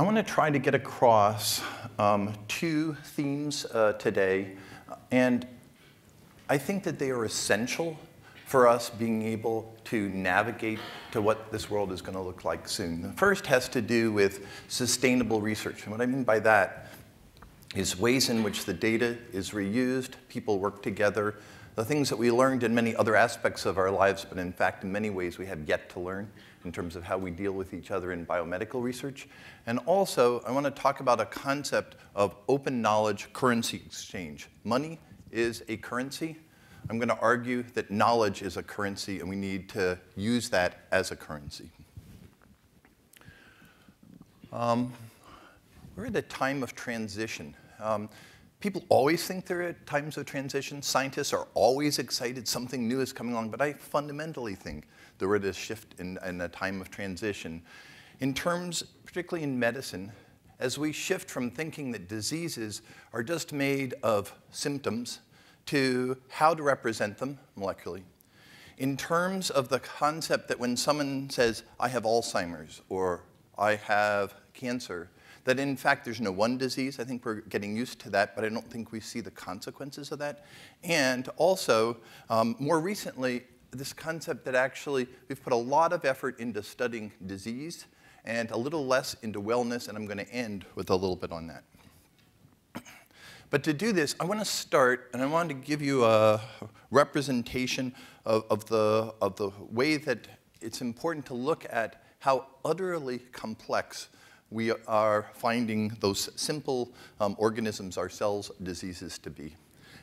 I want to try to get across um, two themes uh, today, and I think that they are essential for us being able to navigate to what this world is going to look like soon. The first has to do with sustainable research. And what I mean by that is ways in which the data is reused, people work together, the things that we learned in many other aspects of our lives, but in fact, in many ways, we have yet to learn in terms of how we deal with each other in biomedical research. And also, I want to talk about a concept of open knowledge currency exchange. Money is a currency. I'm going to argue that knowledge is a currency, and we need to use that as a currency. Um, we're at a time of transition. Um, People always think they're at times of transition. Scientists are always excited something new is coming along, but I fundamentally think that we're at a shift in, in a time of transition. In terms, particularly in medicine, as we shift from thinking that diseases are just made of symptoms to how to represent them molecularly. In terms of the concept that when someone says, I have Alzheimer's or I have cancer, that in fact there's no one disease. I think we're getting used to that, but I don't think we see the consequences of that. And also, um, more recently, this concept that actually we've put a lot of effort into studying disease and a little less into wellness, and I'm going to end with a little bit on that. But to do this, I want to start, and I want to give you a representation of, of, the, of the way that it's important to look at how utterly complex we are finding those simple um, organisms, our cells, diseases to be.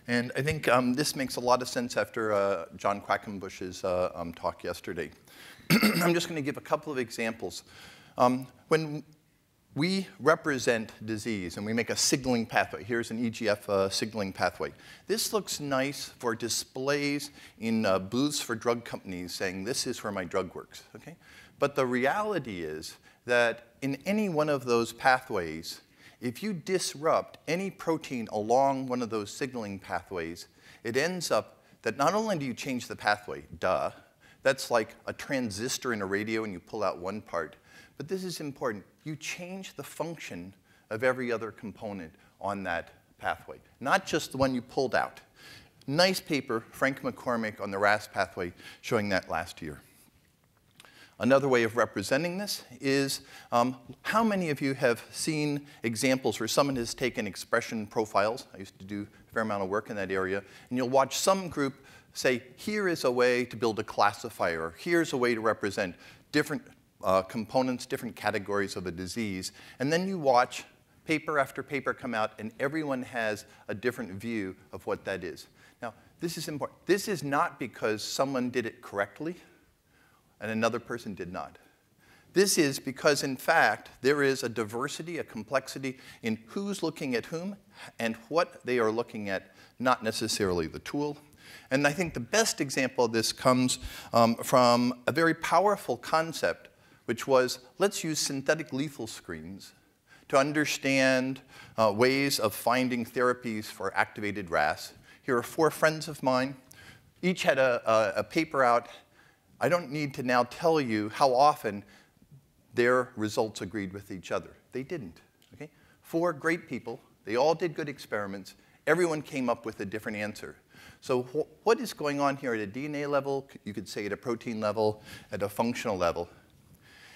And I think um, this makes a lot of sense after uh, John Quackenbush's uh, um, talk yesterday. I'm just going to give a couple of examples. Um, when we represent disease and we make a signaling pathway. Here's an EGF uh, signaling pathway. This looks nice for displays in uh, booths for drug companies saying this is where my drug works. Okay? But the reality is that in any one of those pathways, if you disrupt any protein along one of those signaling pathways, it ends up that not only do you change the pathway, duh, that's like a transistor in a radio and you pull out one part, but this is important. You change the function of every other component on that pathway, not just the one you pulled out. Nice paper, Frank McCormick on the RAS pathway, showing that last year. Another way of representing this is um, how many of you have seen examples where someone has taken expression profiles? I used to do a fair amount of work in that area. And you'll watch some group say, here is a way to build a classifier. Here's a way to represent different uh, components, different categories of a disease. And then you watch paper after paper come out, and everyone has a different view of what that is. Now, this is important. This is not because someone did it correctly and another person did not. This is because, in fact, there is a diversity, a complexity in who's looking at whom and what they are looking at, not necessarily the tool. And I think the best example of this comes um, from a very powerful concept, which was let's use synthetic lethal screens to understand uh, ways of finding therapies for activated RAS. Here are four friends of mine. Each had a, a, a paper out I don't need to now tell you how often their results agreed with each other. They didn't. Okay? Four great people, they all did good experiments. Everyone came up with a different answer. So wh what is going on here at a DNA level, you could say at a protein level, at a functional level,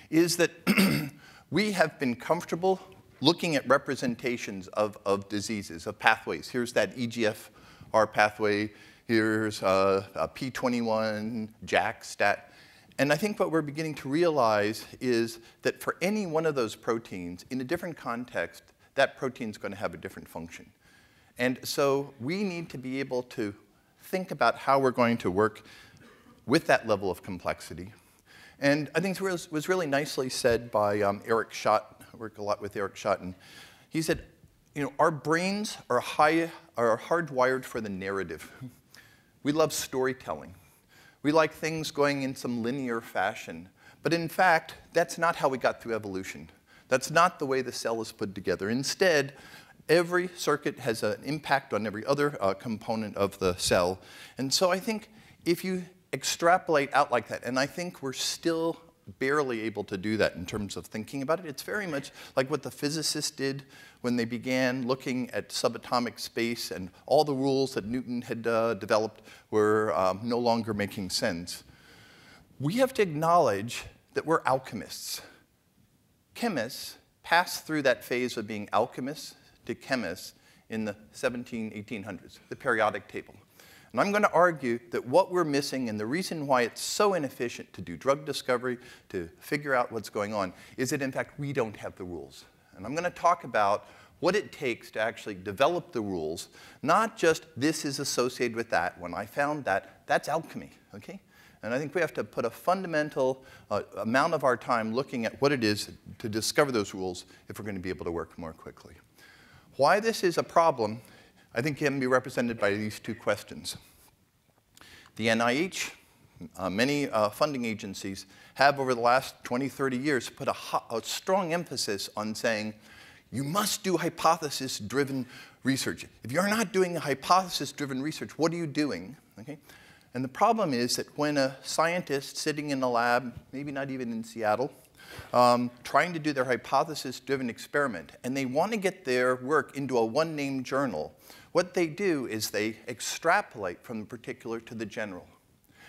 is that we have been comfortable looking at representations of, of diseases, of pathways. Here's that EGFR pathway Here's uh, a P21, JAK, STAT. And I think what we're beginning to realize is that for any one of those proteins, in a different context, that protein is going to have a different function. And so we need to be able to think about how we're going to work with that level of complexity. And I think it was, was really nicely said by um, Eric Schadt. I work a lot with Eric Schadt. And he said, you know, our brains are, high, are hardwired for the narrative. We love storytelling. We like things going in some linear fashion. But in fact, that's not how we got through evolution. That's not the way the cell is put together. Instead, every circuit has an impact on every other uh, component of the cell. And so I think if you extrapolate out like that, and I think we're still barely able to do that in terms of thinking about it. It's very much like what the physicists did when they began looking at subatomic space and all the rules that Newton had uh, developed were um, no longer making sense. We have to acknowledge that we're alchemists. Chemists passed through that phase of being alchemists to chemists in the 17, 1800s, the periodic table. And I'm going to argue that what we're missing and the reason why it's so inefficient to do drug discovery, to figure out what's going on, is that in fact we don't have the rules. And I'm going to talk about what it takes to actually develop the rules, not just this is associated with that. When I found that, that's alchemy, okay? And I think we have to put a fundamental uh, amount of our time looking at what it is to discover those rules if we're going to be able to work more quickly. Why this is a problem I think can be represented by these two questions. The NIH, uh, many uh, funding agencies have over the last 20, 30 years put a, a strong emphasis on saying, you must do hypothesis-driven research. If you're not doing hypothesis-driven research, what are you doing? Okay? And the problem is that when a scientist sitting in a lab, maybe not even in Seattle, um, trying to do their hypothesis-driven experiment, and they want to get their work into a one-name journal, what they do is they extrapolate from the particular to the general.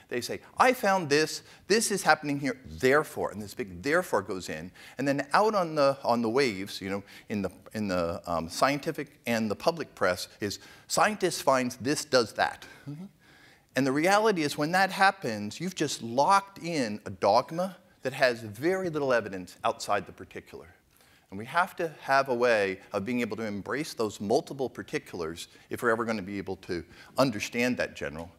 They say, I found this, this is happening here, therefore, and this big therefore goes in, and then out on the, on the waves, you know, in the, in the um, scientific and the public press is, scientists finds this does that. Mm -hmm. And the reality is when that happens, you've just locked in a dogma that has very little evidence outside the particular. And we have to have a way of being able to embrace those multiple particulars if we're ever going to be able to understand that general.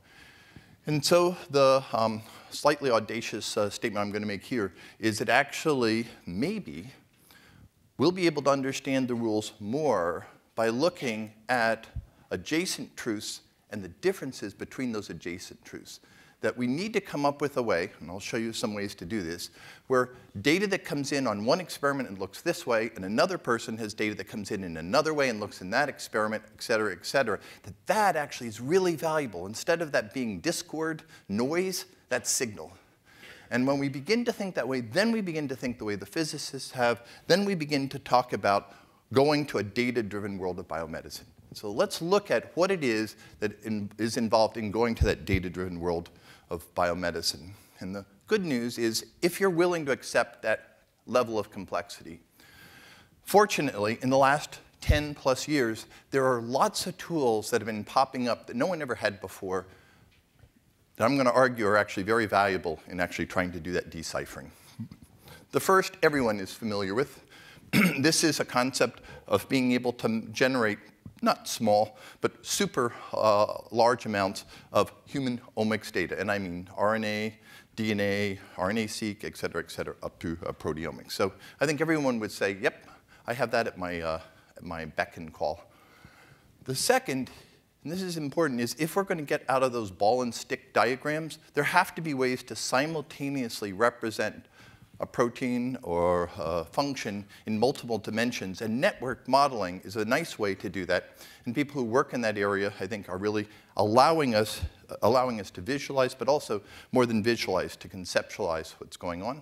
And so the um, slightly audacious uh, statement I'm going to make here is that actually, maybe, we'll be able to understand the rules more by looking at adjacent truths and the differences between those adjacent truths that we need to come up with a way, and I'll show you some ways to do this, where data that comes in on one experiment and looks this way, and another person has data that comes in in another way and looks in that experiment, et cetera, et cetera, that that actually is really valuable. Instead of that being discord, noise, that's signal. And when we begin to think that way, then we begin to think the way the physicists have, then we begin to talk about going to a data-driven world of biomedicine. So let's look at what it is that in, is involved in going to that data-driven world of biomedicine. And the good news is if you're willing to accept that level of complexity, fortunately, in the last 10 plus years, there are lots of tools that have been popping up that no one ever had before that I'm going to argue are actually very valuable in actually trying to do that deciphering. The first, everyone is familiar with. this is a concept of being able to generate not small, but super uh, large amounts of human omics data. And I mean RNA, DNA, RNA-seq, et cetera, et cetera, up to uh, proteomics. So I think everyone would say, yep, I have that at my, uh, at my beck and call. The second, and this is important, is if we're going to get out of those ball and stick diagrams, there have to be ways to simultaneously represent a protein or a function in multiple dimensions. And network modeling is a nice way to do that. And people who work in that area, I think, are really allowing us, allowing us to visualize, but also more than visualize, to conceptualize what's going on.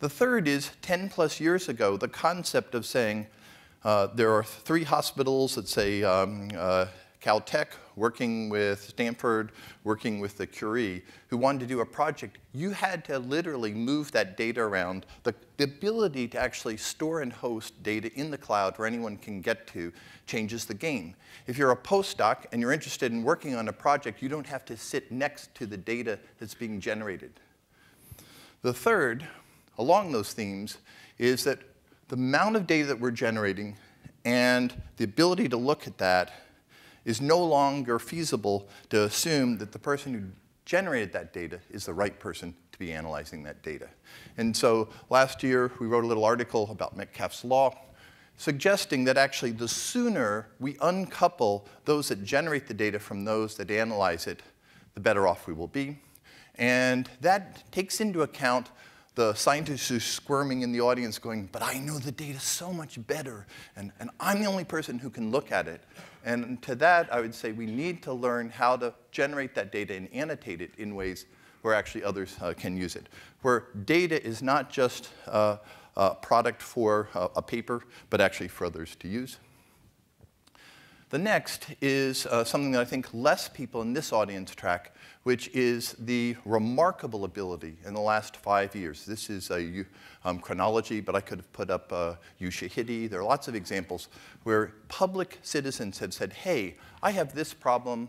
The third is 10 plus years ago, the concept of saying uh, there are three hospitals that say um, uh, Caltech, working with Stanford, working with the Curie, who wanted to do a project, you had to literally move that data around. The, the ability to actually store and host data in the cloud where anyone can get to changes the game. If you're a postdoc and you're interested in working on a project, you don't have to sit next to the data that's being generated. The third, along those themes, is that the amount of data that we're generating and the ability to look at that is no longer feasible to assume that the person who generated that data is the right person to be analyzing that data. And so last year, we wrote a little article about Metcalfe's law, suggesting that actually the sooner we uncouple those that generate the data from those that analyze it, the better off we will be. And that takes into account the scientists who are squirming in the audience going, but I know the data so much better, and, and I'm the only person who can look at it. And to that, I would say we need to learn how to generate that data and annotate it in ways where actually others uh, can use it. Where data is not just uh, a product for uh, a paper, but actually for others to use. The next is uh, something that I think less people in this audience track, which is the remarkable ability in the last five years. This is a um, chronology, but I could have put up uh, Ushahidi. There are lots of examples where public citizens have said, hey, I have this problem,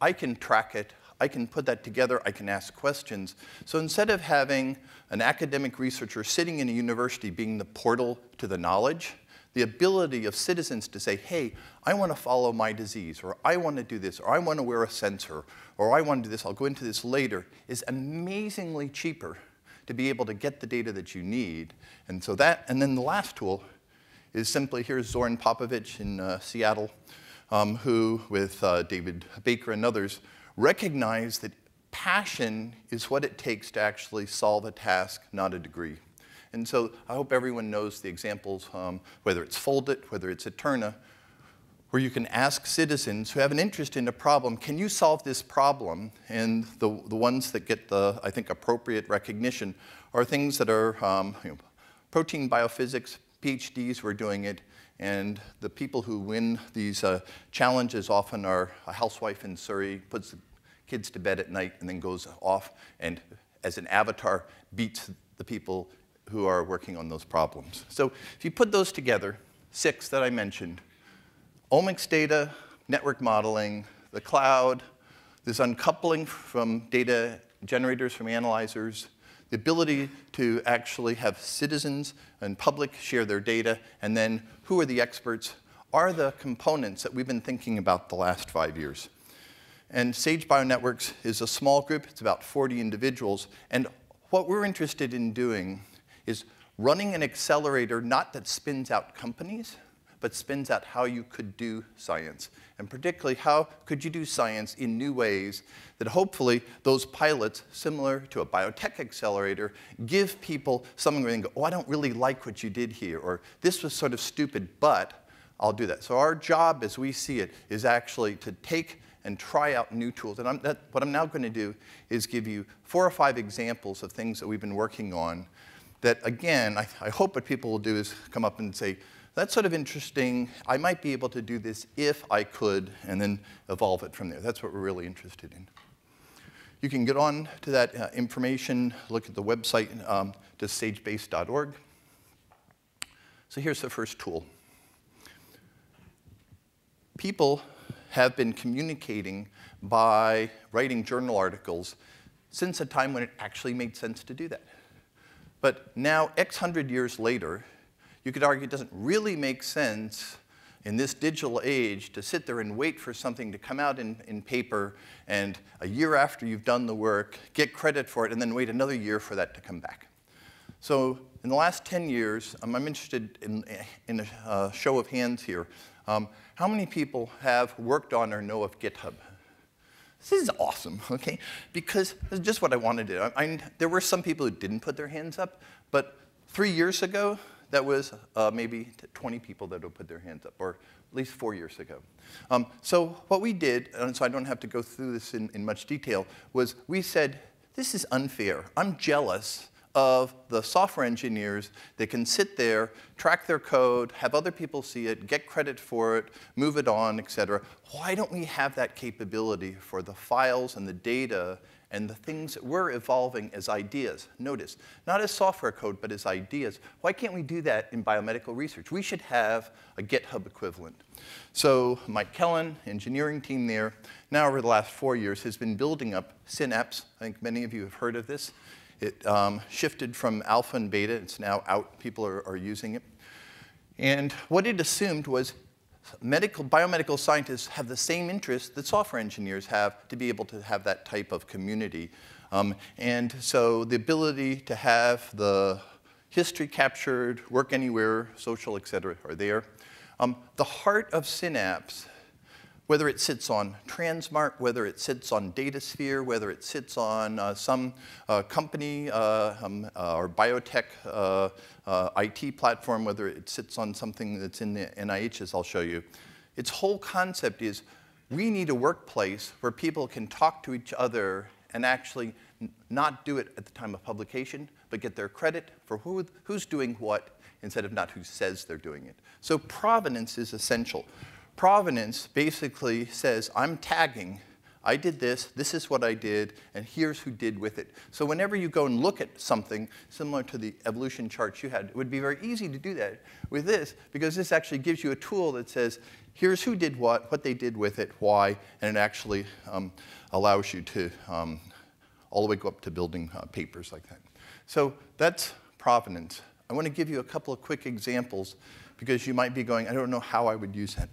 I can track it, I can put that together, I can ask questions. So instead of having an academic researcher sitting in a university being the portal to the knowledge, the ability of citizens to say, hey, I want to follow my disease, or I want to do this, or I want to wear a sensor, or I want to do this, I'll go into this later, is amazingly cheaper to be able to get the data that you need. And so that, and then the last tool is simply, here's Zoran Popovic in uh, Seattle, um, who, with uh, David Baker and others, recognized that passion is what it takes to actually solve a task, not a degree. And so I hope everyone knows the examples, um, whether it's Foldit, whether it's Eterna, where you can ask citizens who have an interest in a problem, can you solve this problem? And the, the ones that get the, I think, appropriate recognition are things that are um, you know, protein biophysics, PhDs who are doing it, and the people who win these uh, challenges often are a housewife in Surrey, puts the kids to bed at night, and then goes off and, as an avatar, beats the people who are working on those problems. So if you put those together, six that I mentioned, omics data, network modeling, the cloud, this uncoupling from data generators from analyzers, the ability to actually have citizens and public share their data, and then who are the experts, are the components that we've been thinking about the last five years. And Sage Bionetworks is a small group, it's about 40 individuals, and what we're interested in doing is running an accelerator not that spins out companies, but spins out how you could do science. And particularly, how could you do science in new ways that hopefully those pilots, similar to a biotech accelerator, give people something where they go, oh, I don't really like what you did here, or this was sort of stupid, but I'll do that. So our job, as we see it, is actually to take and try out new tools. And that, what I'm now going to do is give you four or five examples of things that we've been working on that, again, I, I hope what people will do is come up and say, that's sort of interesting. I might be able to do this if I could, and then evolve it from there. That's what we're really interested in. You can get on to that uh, information, look at the website, um, sagebase.org. So here's the first tool. People have been communicating by writing journal articles since a time when it actually made sense to do that. But now, X hundred years later, you could argue it doesn't really make sense in this digital age to sit there and wait for something to come out in, in paper and a year after you've done the work, get credit for it, and then wait another year for that to come back. So in the last 10 years, um, I'm interested in, in a uh, show of hands here. Um, how many people have worked on or know of GitHub? This is awesome, okay? Because it's just what I wanted to do. I, I, there were some people who didn't put their hands up, but three years ago, that was uh, maybe 20 people that would put their hands up, or at least four years ago. Um, so what we did, and so I don't have to go through this in, in much detail, was we said, this is unfair. I'm jealous of the software engineers that can sit there, track their code, have other people see it, get credit for it, move it on, et cetera. Why don't we have that capability for the files and the data and the things that we're evolving as ideas? Notice, not as software code, but as ideas. Why can't we do that in biomedical research? We should have a GitHub equivalent. So Mike Kellen, engineering team there, now over the last four years has been building up Synapse. I think many of you have heard of this. It um, shifted from alpha and beta. It's now out. People are, are using it. And what it assumed was medical, biomedical scientists have the same interest that software engineers have to be able to have that type of community. Um, and so the ability to have the history captured, work anywhere, social, et cetera, are there. Um, the heart of Synapse whether it sits on Transmart, whether it sits on DataSphere, whether it sits on uh, some uh, company uh, um, uh, or biotech uh, IT platform, whether it sits on something that's in the NIH, as I'll show you. Its whole concept is we need a workplace where people can talk to each other and actually not do it at the time of publication, but get their credit for who, who's doing what instead of not who says they're doing it. So provenance is essential. Provenance basically says, I'm tagging I did this, this is what I did, and here's who did with it. So whenever you go and look at something similar to the evolution charts you had, it would be very easy to do that with this because this actually gives you a tool that says, here's who did what, what they did with it, why, and it actually um, allows you to um, all the way go up to building uh, papers like that. So that's provenance. I want to give you a couple of quick examples because you might be going, I don't know how I would use that.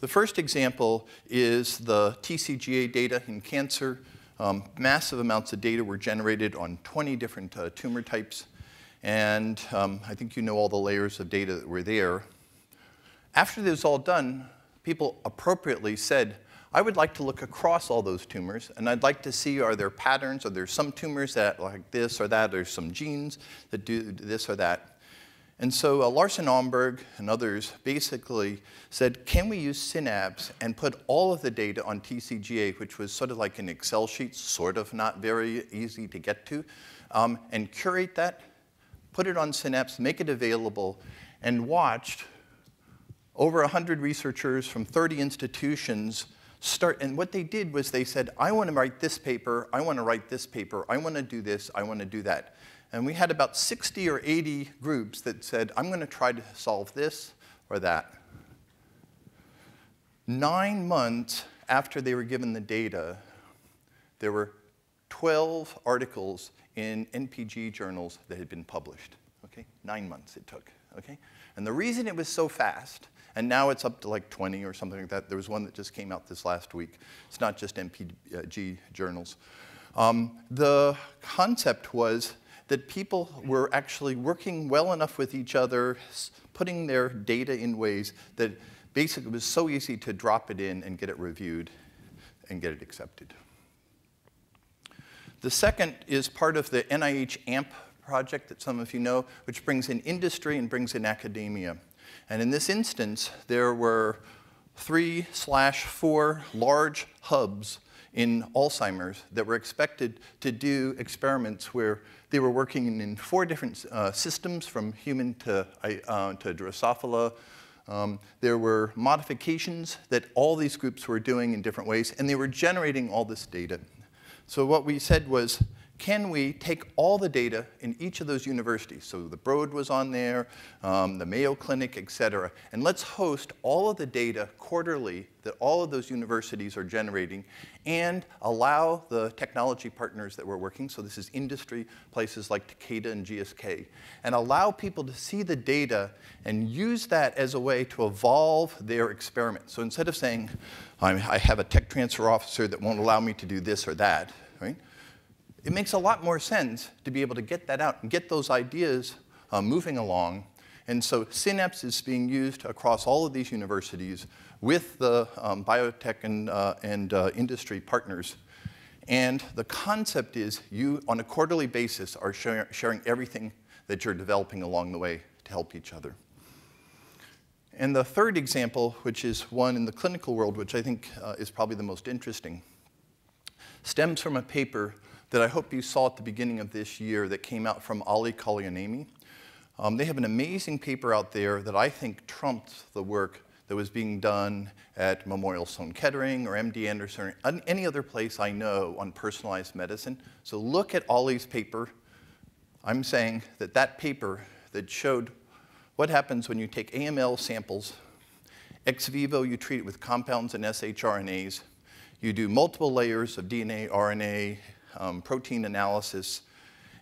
The first example is the TCGA data in cancer. Um, massive amounts of data were generated on 20 different uh, tumor types. And um, I think you know all the layers of data that were there. After this was all done, people appropriately said, I would like to look across all those tumors, and I'd like to see are there patterns, are there some tumors that like this or that, there's some genes that do this or that. And so uh, Larsson Omberg and others basically said, can we use Synapse and put all of the data on TCGA, which was sort of like an Excel sheet, sort of not very easy to get to, um, and curate that, put it on Synapse, make it available, and watched over 100 researchers from 30 institutions start. And what they did was they said, I want to write this paper, I want to write this paper, I want to do this, I want to do that. And we had about 60 or 80 groups that said, I'm going to try to solve this or that. Nine months after they were given the data, there were 12 articles in NPG journals that had been published. Okay, nine months it took. Okay, and the reason it was so fast, and now it's up to like 20 or something like that. There was one that just came out this last week. It's not just NPG journals. Um, the concept was that people were actually working well enough with each other, putting their data in ways that basically was so easy to drop it in and get it reviewed and get it accepted. The second is part of the NIH AMP project that some of you know, which brings in industry and brings in academia. And in this instance, there were three slash four large hubs in Alzheimer's that were expected to do experiments where they were working in four different uh, systems from human to, uh, to Drosophila. Um, there were modifications that all these groups were doing in different ways, and they were generating all this data. So what we said was, can we take all the data in each of those universities? So the Broad was on there, um, the Mayo Clinic, et cetera, and let's host all of the data quarterly that all of those universities are generating and allow the technology partners that we're working, so this is industry, places like Takeda and GSK, and allow people to see the data and use that as a way to evolve their experiment. So instead of saying, I have a tech transfer officer that won't allow me to do this or that, right? It makes a lot more sense to be able to get that out and get those ideas uh, moving along. And so Synapse is being used across all of these universities with the um, biotech and, uh, and uh, industry partners. And the concept is you, on a quarterly basis, are share sharing everything that you're developing along the way to help each other. And the third example, which is one in the clinical world, which I think uh, is probably the most interesting, stems from a paper that I hope you saw at the beginning of this year that came out from Olli Kallioniemi. Um, they have an amazing paper out there that I think trumped the work that was being done at Memorial Sloan Kettering or MD Anderson or any other place I know on personalized medicine. So look at Olli's paper. I'm saying that that paper that showed what happens when you take AML samples, ex vivo you treat it with compounds and shRNAs, you do multiple layers of DNA, RNA, um, protein analysis,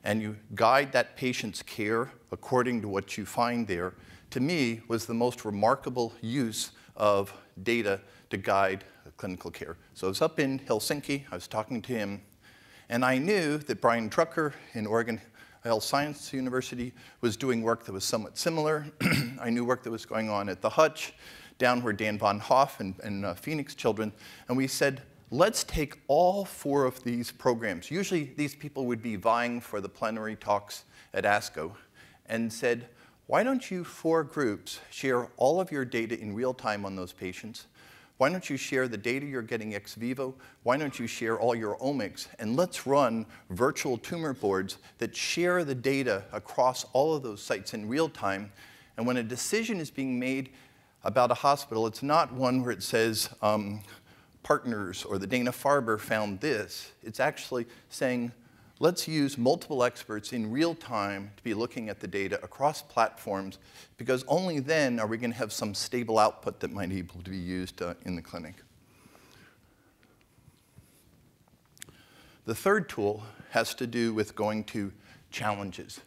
and you guide that patient's care according to what you find there, to me was the most remarkable use of data to guide clinical care. So I was up in Helsinki, I was talking to him, and I knew that Brian Drucker in Oregon Health Science University was doing work that was somewhat similar. I knew work that was going on at the Hutch, down where Dan Von Hoff and, and uh, Phoenix Children, and we said, let's take all four of these programs. Usually these people would be vying for the plenary talks at ASCO and said, why don't you four groups share all of your data in real time on those patients? Why don't you share the data you're getting ex vivo? Why don't you share all your omics? And let's run virtual tumor boards that share the data across all of those sites in real time. And when a decision is being made about a hospital, it's not one where it says, um, partners or the Dana-Farber found this. It's actually saying, let's use multiple experts in real time to be looking at the data across platforms because only then are we going to have some stable output that might be able to be used uh, in the clinic. The third tool has to do with going to challenges.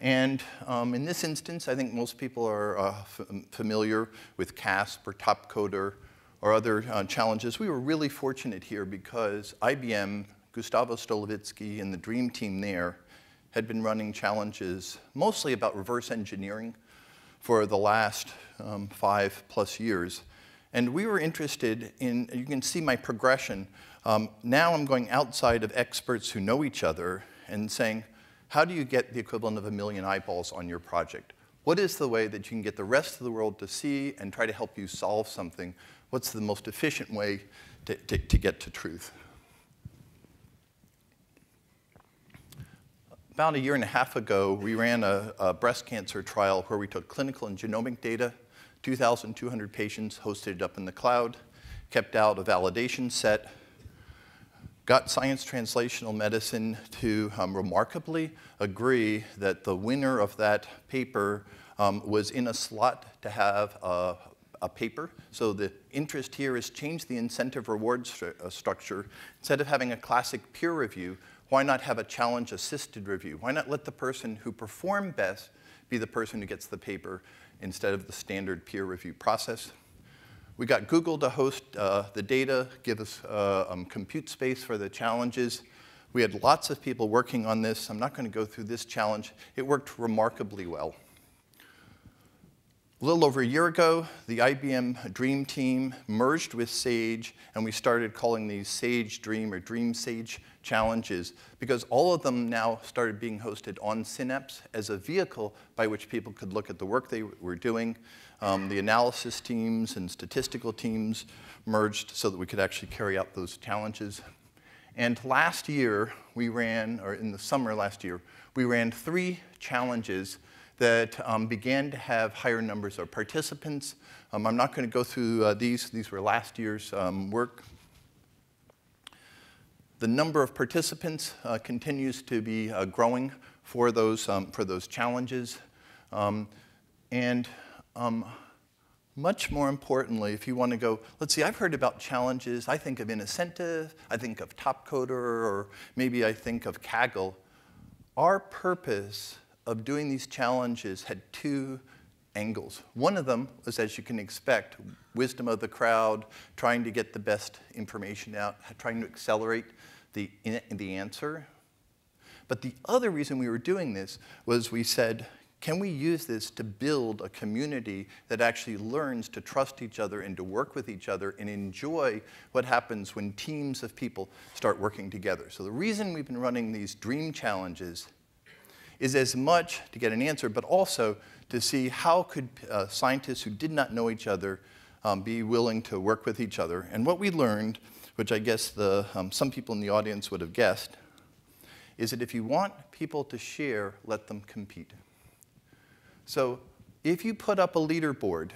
And um, in this instance, I think most people are uh, familiar with CASP or Topcoder or other uh, challenges. We were really fortunate here because IBM Gustavo Stolovitzky and the dream team there had been running challenges mostly about reverse engineering for the last um, five plus years. And we were interested in, you can see my progression. Um, now I'm going outside of experts who know each other and saying, how do you get the equivalent of a million eyeballs on your project? What is the way that you can get the rest of the world to see and try to help you solve something? What's the most efficient way to, to, to get to truth? About a year and a half ago, we ran a, a, breast cancer trial where we took clinical and genomic data, 2,200 patients hosted up in the cloud, kept out a validation set, got Science Translational Medicine to um, remarkably agree that the winner of that paper um, was in a slot to have a, a, paper. So the interest here is change the incentive reward uh, structure. Instead of having a classic peer review, why not have a challenge-assisted review? Why not let the person who performed best be the person who gets the paper instead of the standard peer review process? We got Google to host uh, the data, give us uh, um, compute space for the challenges. We had lots of people working on this. I'm not going to go through this challenge. It worked remarkably well. A little over a year ago, the IBM Dream team merged with Sage, and we started calling these Sage Dream or Dream Sage challenges because all of them now started being hosted on Synapse as a vehicle by which people could look at the work they were doing. Um, the analysis teams and statistical teams merged so that we could actually carry out those challenges. And last year, we ran, or in the summer last year, we ran three challenges that um, began to have higher numbers of participants. Um, I'm not going to go through uh, these. These were last year's um, work. The number of participants uh, continues to be uh, growing for those, um, for those challenges. Um, and um, much more importantly, if you want to go, let's see, I've heard about challenges. I think of Innocentive, I think of Topcoder, or maybe I think of Kaggle. Our purpose of doing these challenges had two angles. One of them was, as you can expect, wisdom of the crowd, trying to get the best information out, trying to accelerate the, the answer. But the other reason we were doing this was we said, can we use this to build a community that actually learns to trust each other and to work with each other and enjoy what happens when teams of people start working together? So the reason we've been running these dream challenges is as much to get an answer, but also to see how could uh, scientists who did not know each other um, be willing to work with each other. And what we learned, which I guess the, um, some people in the audience would have guessed, is that if you want people to share, let them compete. So if you put up a leaderboard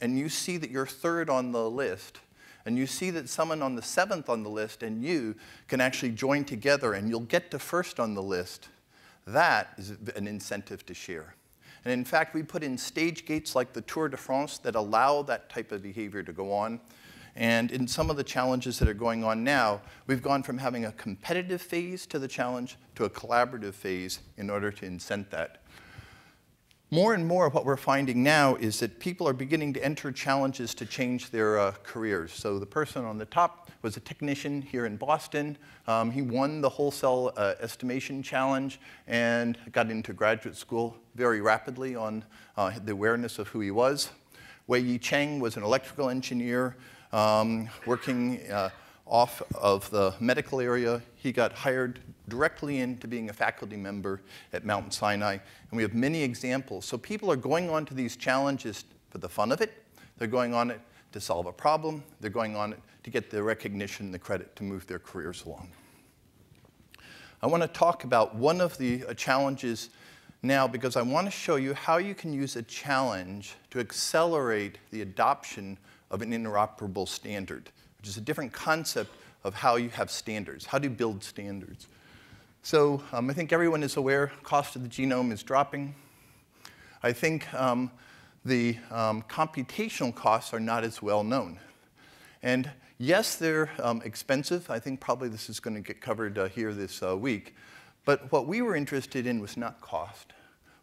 and you see that you're third on the list, and you see that someone on the seventh on the list and you can actually join together and you'll get to first on the list, that is an incentive to share. And in fact, we put in stage gates like the Tour de France that allow that type of behavior to go on. And in some of the challenges that are going on now, we've gone from having a competitive phase to the challenge to a collaborative phase in order to incent that. More and more, what we're finding now is that people are beginning to enter challenges to change their uh, careers. So the person on the top was a technician here in Boston. Um, he won the whole cell uh, estimation challenge and got into graduate school very rapidly on uh, the awareness of who he was. Wei Yi Cheng was an electrical engineer um, working uh, off of the medical area. He got hired directly into being a faculty member at Mount Sinai. And we have many examples. So people are going on to these challenges for the fun of it. They're going on it to solve a problem. They're going on it to get the recognition the credit to move their careers along. I want to talk about one of the uh, challenges now because I want to show you how you can use a challenge to accelerate the adoption of an interoperable standard, which is a different concept of how you have standards. How do you build standards? So um, I think everyone is aware cost of the genome is dropping. I think um, the um, computational costs are not as well known. And yes, they're um, expensive. I think probably this is going to get covered uh, here this uh, week. But what we were interested in was not cost.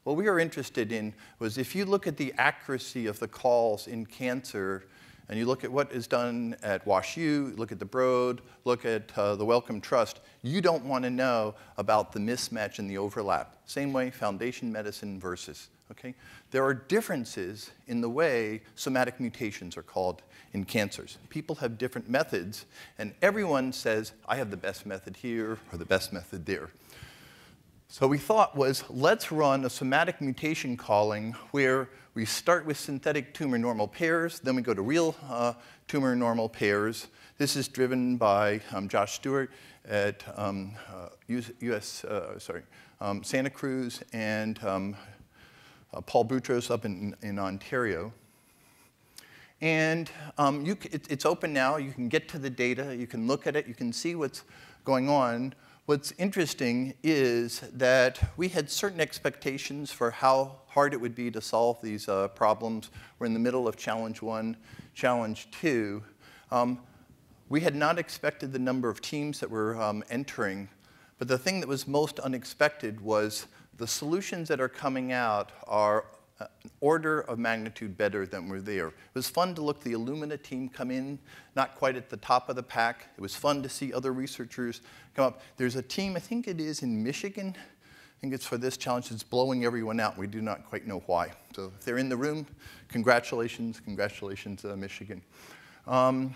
What we were interested in was if you look at the accuracy of the calls in cancer, and you look at what is done at WashU, look at the Broad, look at uh, the Wellcome Trust, you don't want to know about the mismatch and the overlap. Same way, foundation medicine versus Okay? There are differences in the way somatic mutations are called in cancers. People have different methods, and everyone says, I have the best method here or the best method there. So we thought was, let's run a somatic mutation calling where we start with synthetic tumor normal pairs, then we go to real uh, tumor normal pairs. This is driven by um, Josh Stuart at um, uh, US, uh, sorry, um, Santa Cruz and um, uh, Paul Boutros up in, in Ontario. And um, you, it, it's open now. You can get to the data. You can look at it. You can see what's going on. What's interesting is that we had certain expectations for how hard it would be to solve these uh, problems. We're in the middle of challenge one, challenge two. Um, we had not expected the number of teams that were um, entering, but the thing that was most unexpected was the solutions that are coming out are an order of magnitude better than were there. It was fun to look the Illumina team come in, not quite at the top of the pack. It was fun to see other researchers come up. There's a team, I think it is in Michigan, I think it's for this challenge, it's blowing everyone out. We do not quite know why. So if they're in the room, congratulations, congratulations, uh, Michigan. Um,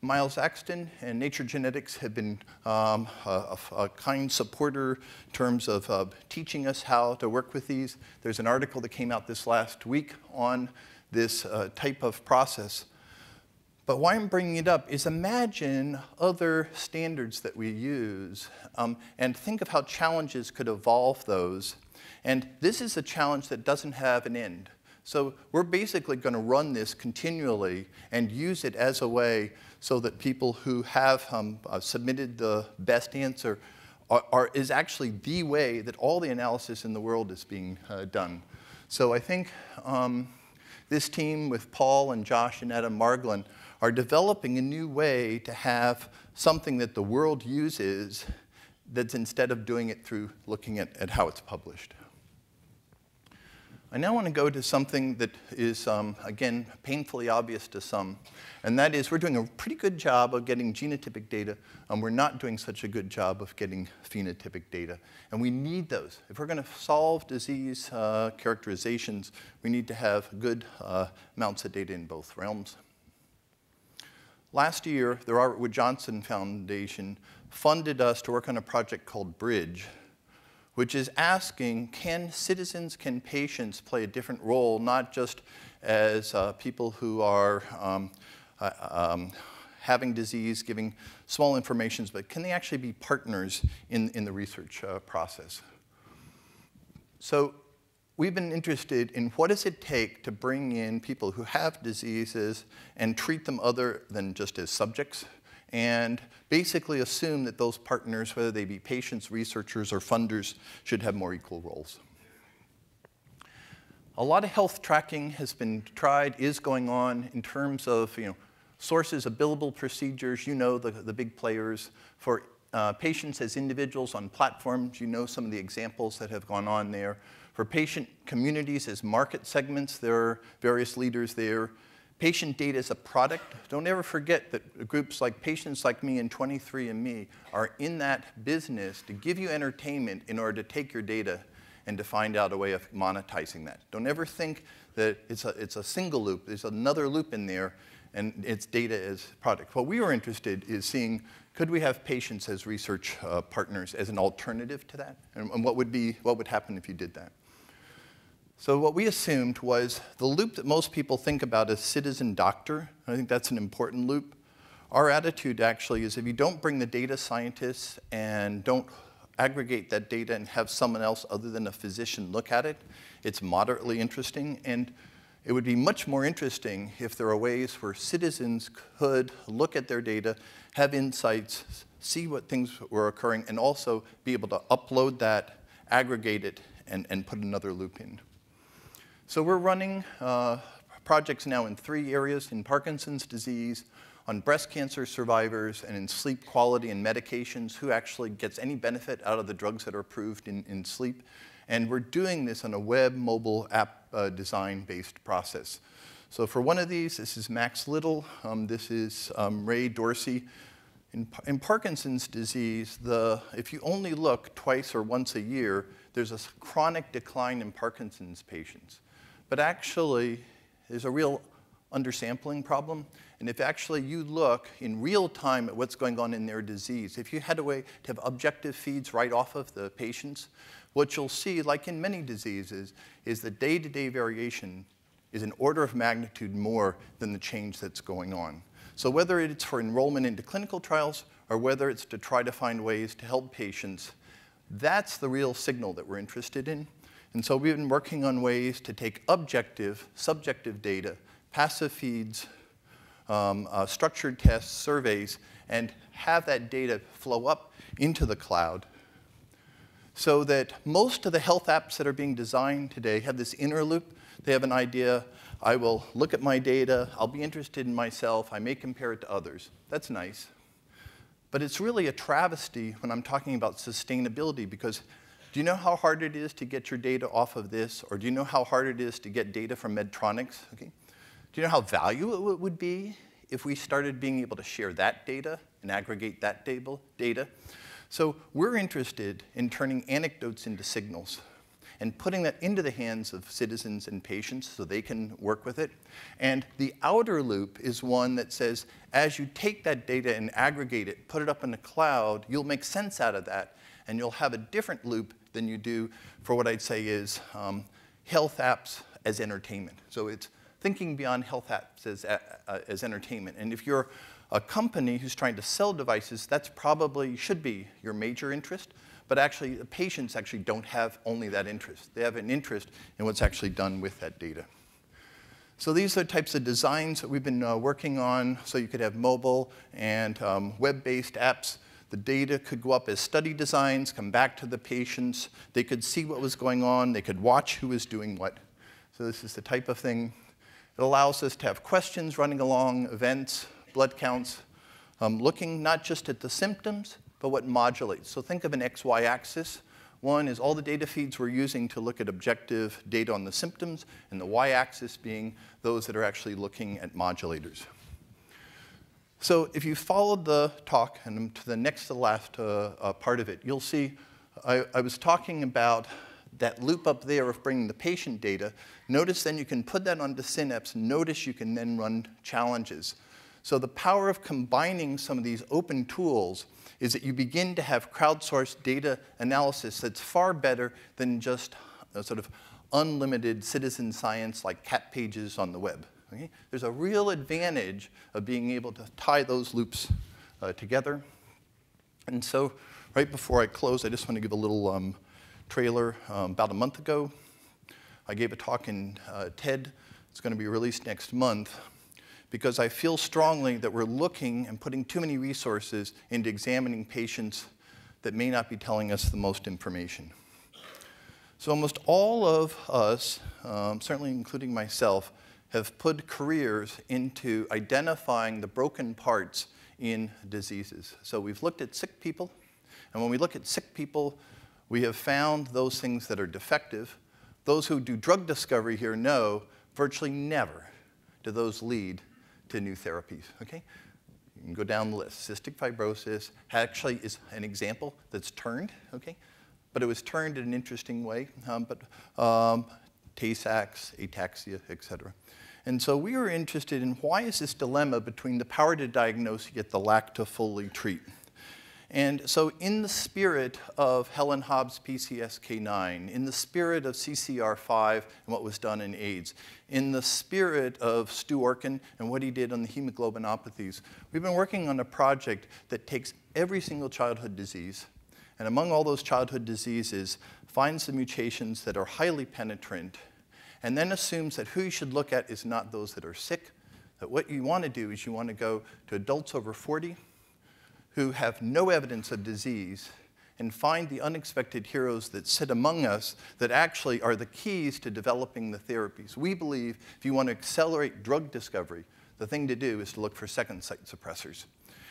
Miles Axton and Nature Genetics have been um, a, a, kind supporter in terms of uh, teaching us how to work with these. There's an article that came out this last week on this uh, type of process. But why I'm bringing it up is imagine other standards that we use um, and think of how challenges could evolve those. And this is a challenge that doesn't have an end. So we're basically going to run this continually and use it as a way so that people who have um, uh, submitted the best answer are, are, is actually the way that all the analysis in the world is being uh, done. So I think um, this team with Paul and Josh and Adam Margolin are developing a new way to have something that the world uses that's instead of doing it through looking at, at how it's published. I now want to go to something that is, um, again, painfully obvious to some, and that is we're doing a pretty good job of getting genotypic data, and we're not doing such a good job of getting phenotypic data. And we need those. If we're going to solve disease uh, characterizations, we need to have good uh, amounts of data in both realms. Last year, the Robert Wood Johnson Foundation funded us to work on a project called BRIDGE, which is asking can citizens, can patients play a different role, not just as uh, people who are um, uh, um, having disease, giving small informations, but can they actually be partners in, in the research uh, process? So we've been interested in what does it take to bring in people who have diseases and treat them other than just as subjects and basically assume that those partners, whether they be patients, researchers, or funders, should have more equal roles. A lot of health tracking has been tried, is going on in terms of you know, sources of billable procedures. You know the, the big players. For uh, patients as individuals on platforms, you know some of the examples that have gone on there. For patient communities as market segments, there are various leaders there. Patient data is a product. Don't ever forget that groups like Patients Like Me and 23andMe are in that business to give you entertainment in order to take your data and to find out a way of monetizing that. Don't ever think that it's a, it's a single loop. There's another loop in there, and it's data as product. What we were interested is seeing could we have patients as research uh, partners as an alternative to that, and, and what would be what would happen if you did that. So what we assumed was the loop that most people think about as citizen doctor, I think that's an important loop. Our attitude actually is if you don't bring the data scientists and don't aggregate that data and have someone else other than a physician look at it, it's moderately interesting. And it would be much more interesting if there are ways where citizens could look at their data, have insights, see what things were occurring, and also be able to upload that, aggregate it, and, and put another loop in. So we're running uh, projects now in three areas, in Parkinson's disease, on breast cancer survivors, and in sleep quality and medications, who actually gets any benefit out of the drugs that are approved in, in sleep. And we're doing this on a web mobile app uh, design-based process. So for one of these, this is Max Little. Um, this is um, Ray Dorsey. In, in, Parkinson's disease, the, if you only look twice or once a year, there's a chronic decline in Parkinson's patients. But actually, there's a real undersampling problem. And if actually you look in real time at what's going on in their disease, if you had a way to have objective feeds right off of the patients, what you'll see, like in many diseases, is the day-to-day variation is an order of magnitude more than the change that's going on. So whether it's for enrollment into clinical trials or whether it's to try to find ways to help patients, that's the real signal that we're interested in. And so we've been working on ways to take objective, subjective data, passive feeds, um, uh, structured tests, surveys, and have that data flow up into the cloud so that most of the health apps that are being designed today have this inner loop. They have an idea, I will look at my data, I'll be interested in myself, I may compare it to others. That's nice. But it's really a travesty when I'm talking about sustainability because do you know how hard it is to get your data off of this? Or do you know how hard it is to get data from Medtronics? Okay. Do you know how valuable it would be if we started being able to share that data and aggregate that data? So we're interested in turning anecdotes into signals and putting that into the hands of citizens and patients so they can work with it. And the outer loop is one that says, as you take that data and aggregate it, put it up in the cloud, you'll make sense out of that, and you'll have a different loop than you do for what I'd say is um, health apps as entertainment. So it's thinking beyond health apps as, uh, as entertainment. And if you're a company who's trying to sell devices, that's probably should be your major interest. But actually, the patients actually don't have only that interest. They have an interest in what's actually done with that data. So these are types of designs that we've been uh, working on. So you could have mobile and um, web-based apps. The data could go up as study designs, come back to the patients. They could see what was going on. They could watch who was doing what. So this is the type of thing. It allows us to have questions running along, events, blood counts, um, looking not just at the symptoms, but what modulates. So think of an XY axis. One is all the data feeds we're using to look at objective data on the symptoms, and the Y axis being those that are actually looking at modulators. So if you followed the talk and to the next to the last uh, uh, part of it, you'll see I, I was talking about that loop up there of bringing the patient data. Notice then you can put that onto Synapse. Notice you can then run challenges. So the power of combining some of these open tools is that you begin to have crowdsourced data analysis that's far better than just a sort of unlimited citizen science like cat pages on the web. Okay? There's a real advantage of being able to tie those loops uh, together. And so right before I close, I just want to give a little um, trailer. Um, about a month ago, I gave a talk in uh, TED. It's going to be released next month because I feel strongly that we're looking and putting too many resources into examining patients that may not be telling us the most information. So almost all of us, um, certainly including myself, have put careers into identifying the broken parts in diseases. So we've looked at sick people, and when we look at sick people, we have found those things that are defective. Those who do drug discovery here know virtually never do those lead to new therapies, okay? You can go down the list. Cystic fibrosis actually is an example that's turned, okay? But it was turned in an interesting way, um, but um, Tay-Sachs, ataxia, et cetera. And so we were interested in why is this dilemma between the power to diagnose yet the lack to fully treat? And so, in the spirit of Helen Hobbs' PCSK9, in the spirit of CCR5 and what was done in AIDS, in the spirit of Stu Orkin and what he did on the hemoglobinopathies, we've been working on a project that takes every single childhood disease, and among all those childhood diseases, finds the mutations that are highly penetrant, and then assumes that who you should look at is not those that are sick, that what you want to do is you want to go to adults over 40 who have no evidence of disease and find the unexpected heroes that sit among us that actually are the keys to developing the therapies. We believe if you want to accelerate drug discovery, the thing to do is to look for second site suppressors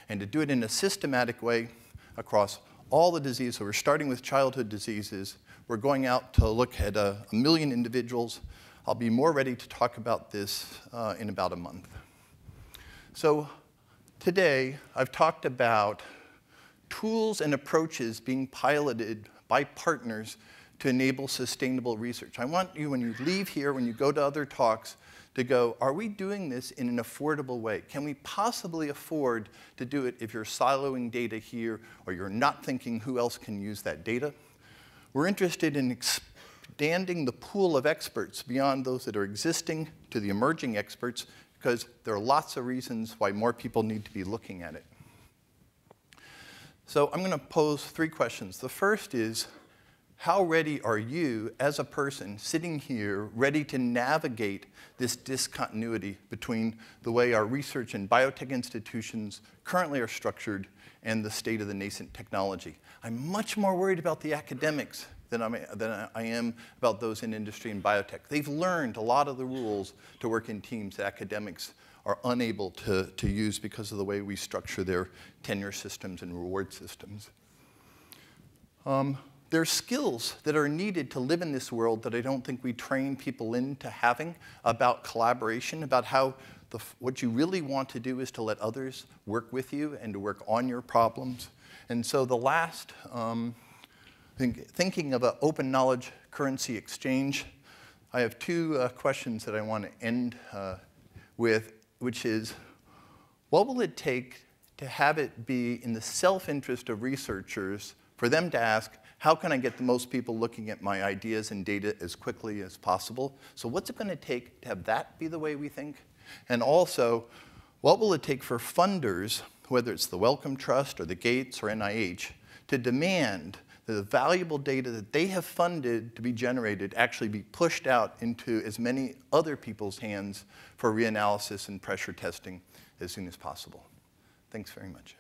and to do it in a systematic way across all the diseases. So we're starting with childhood diseases. We're going out to look at a, a million individuals. I'll be more ready to talk about this uh, in about a month. So Today, I've talked about tools and approaches being piloted by partners to enable sustainable research. I want you, when you leave here, when you go to other talks, to go, are we doing this in an affordable way? Can we possibly afford to do it if you're siloing data here or you're not thinking who else can use that data? We're interested in expanding the pool of experts beyond those that are existing to the emerging experts because there are lots of reasons why more people need to be looking at it. So I'm going to pose three questions. The first is, how ready are you as a person sitting here ready to navigate this discontinuity between the way our research and biotech institutions currently are structured and the state of the nascent technology? I'm much more worried about the academics than, I'm, than I am about those in industry and biotech. They've learned a lot of the rules to work in teams that academics are unable to, to use because of the way we structure their tenure systems and reward systems. Um, there are skills that are needed to live in this world that I don't think we train people into having about collaboration, about how the, what you really want to do is to let others work with you and to work on your problems. And so the last um, think, thinking of an open knowledge currency exchange, I have two uh, questions that I want to end uh, with, which is, what will it take to have it be in the self-interest of researchers for them to ask, how can I get the most people looking at my ideas and data as quickly as possible? So what's it going to take to have that be the way we think? And also, what will it take for funders, whether it's the Wellcome Trust or the Gates or NIH, to demand that the valuable data that they have funded to be generated actually be pushed out into as many other people's hands for reanalysis and pressure testing as soon as possible. Thanks very much.